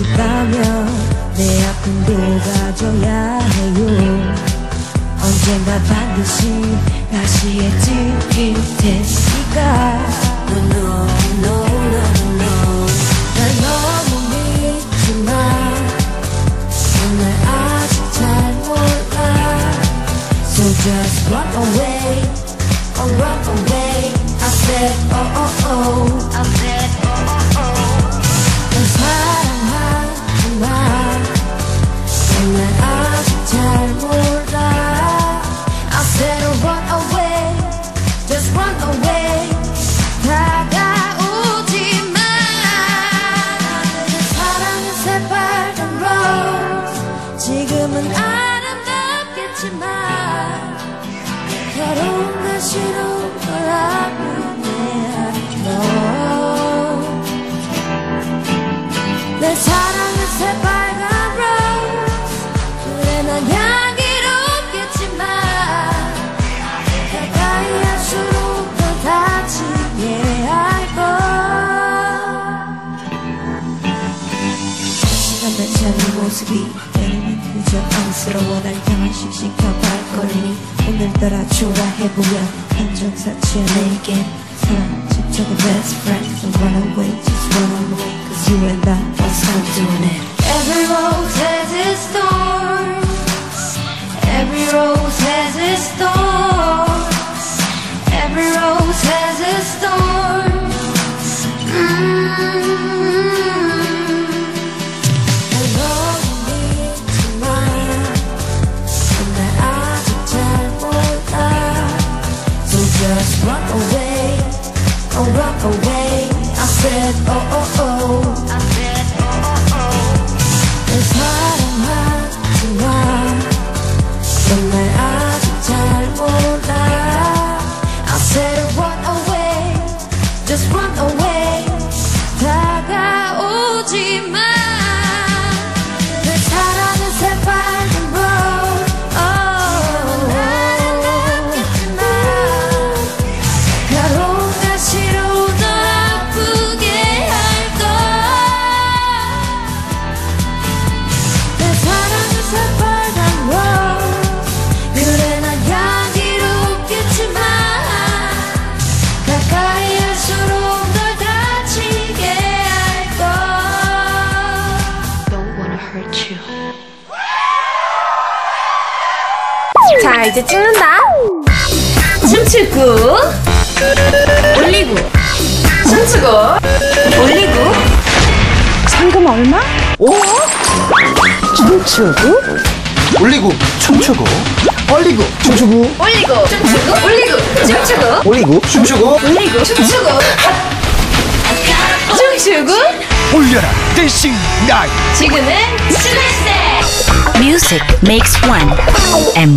싶다면 내 아픔 도가져야 해요 언젠가 반드시 다시 해지길 테니까 No no no no no 날 너무 믿지만 날 아직 잘 몰라 So just run away oh run away I said oh oh oh I said 하너 내 사랑은 새빨 시간 배차는 모습이 때로는 그저 안쓰러워 날 향한 씩씩한 발걸음이 오늘따라 초라해보여 한정사치야 내겐 사랑 집적인 best friend So run away, just run away Cause you and I will stop doing it 자 이제 찍는다. 춤추고 올리고. 춤추고 올리고. 상금 얼마? 오? 춤추고? 올리고 춤추고. 올리고 춤추고. 올리고 춤추고 올리고 춤추고. 올리고 춤추고. 올리고 춤추고. 춤추고. 올려라 댄싱 나이 지금은 스트레스. Music makes one. And